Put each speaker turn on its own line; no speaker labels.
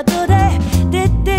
後で出て